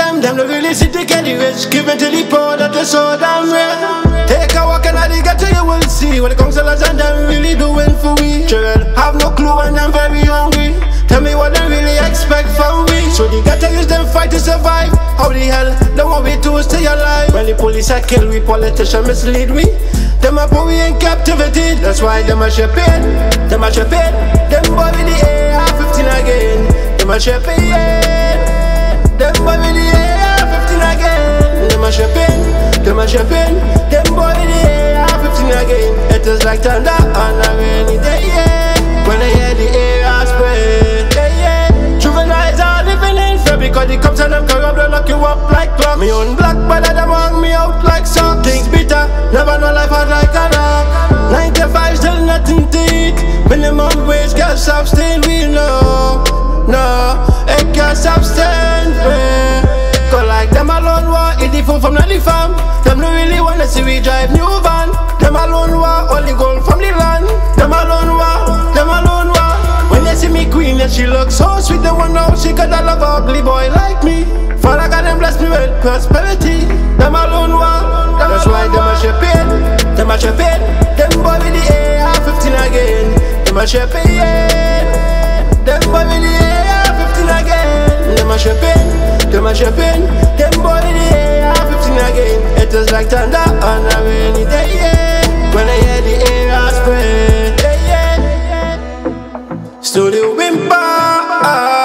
them, them don't really see the candy rich. Give it to the poor that they so damn rare. Take a walk and I dig to you will see what the councillors and them really doing for we. Children have no clue and I'm very hungry. Tell me what they really expect from me. So they gotta use them fight to survive. How the hell they want we to stay alive? When the police are kill we, politicians mislead we. Them a put we in captivity. That's why them a ship in. Them a ship in. Them boy the AR-15 again. Ship in. Them boy with the AR-15 again. Them a ship. Them a ship. Them boy with the AR-15 again. It is like thunder on a rainy day. Yeah. When I hear the AR spray. Yeah, yeah. Juveniles are living in fear because the cops and them corrupt. They lock you up like clock. Me own black, but them hang me out like sock. Things bitter. Never know life hard like a rock. 95 still nothing to eat. Minimum wage can't sustain. We know. The farm. Them no really wanna see we drive new van. Them alone war, only gold from the land. Them alone war, them alone war. When they see me queen, and she looks so sweet, they wonder how she got a love ugly boy like me. Father God, them bless me with prosperity. Them alone war, that's why them a ship in. Them a ship in. Them boy with the AR-15 again. Them a ship in. Them boy with the AR-15 again. Them a ship in. Them a like thunder on a rainy day, yeah. When I hear the air, I spray, yeah, yeah. Studio Impact. Ah.